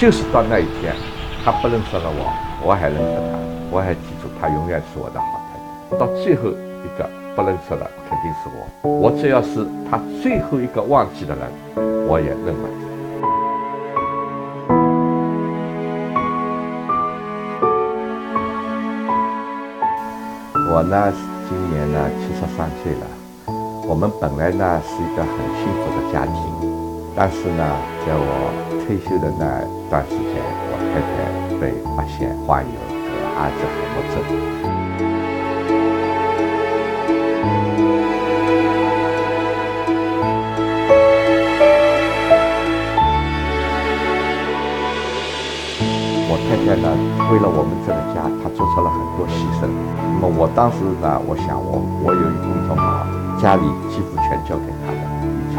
就是到那一天，他不认识了我，我还认识他，我还记住他永远是我的好太太。到最后一个不认识的肯定是我，我只要是他最后一个忘记的人，我也认了。我呢，今年呢七十三岁了。我们本来呢是一个很幸福的家庭。但是呢，在我退休的那段时间，我太太被发现患有阿兹海默症。我太太呢，为了我们这个家，她做出了很多牺牲。那么我当时呢，我想我我有一工作嘛，家里几乎全交给她的。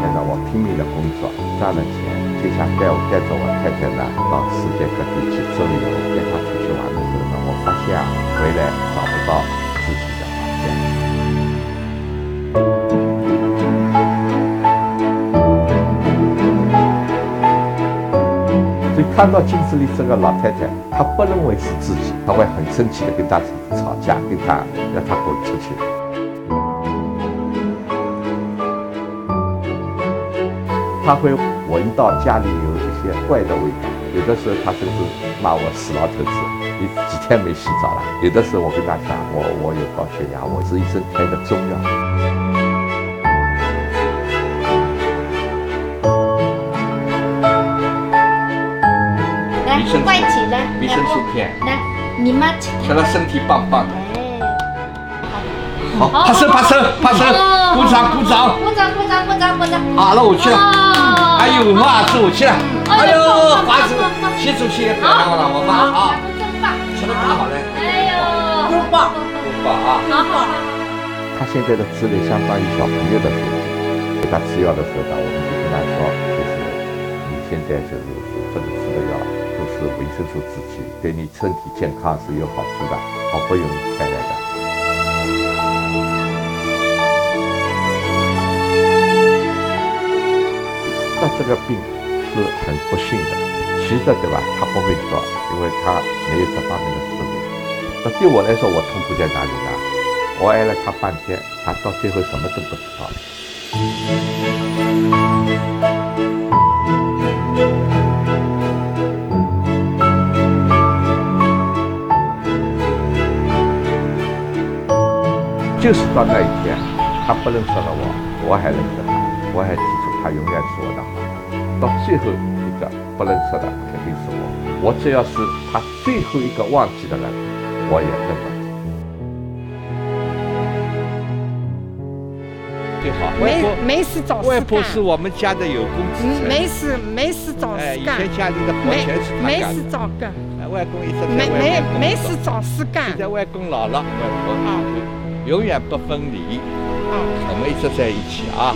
现在我拼命的工作，赚了钱，就想带带着我太太呢到世界各地去周游。带她出去玩的时候呢，我发现啊，回来找不到自己的房间。所以看到镜子里这个老太太，她不认为是自己，她会很生气的跟她吵架，跟她让她滚出去。他会闻到家里有一些怪的味道，有的时候他甚至骂我死老头子，你几天没洗澡了。有的时候我跟他讲，我我有高血压，我是医生开的中药。来，快起来，维生素片，来，你妈吃，吃了身体棒棒的。哎，好，拍手拍手拍手，鼓掌鼓掌。鼓掌鼓掌鼓掌鼓掌。好了，我去了。哎呦，妈，是我去了。哎呦，花子，洗手洗的漂亮了，我妈啊，吃的可好嘞。哎呦，真棒，真棒啊！好好。他现在的智力相当于小朋友的水平。给他吃药的时候呢，我们就跟他说，就是你现在就是这个吃的药都是维生素制剂，对你身体健康是有好处的，好不容易开来的。这个病是很不幸的，其实对吧？他不会说，因为他没有这方面的思维。那对我来说，我痛苦在哪里呢？我爱了他半天，他到最后什么都不知道。就是到那一天，他不认识了我，我还认识他，我还记住他永远是我的好。到最后一个不认识的肯定是我，我只要是他最后一个忘记的人，我也认了。你好，没没事找事干。外婆是我们家的有功之臣。没事没事找哎，以事干。前家里的活全是他没干的。事找干。哎外公一直在没外没没作事找事干现。在外公老了，外婆啊永远不分离，啊。我们一直在一起啊。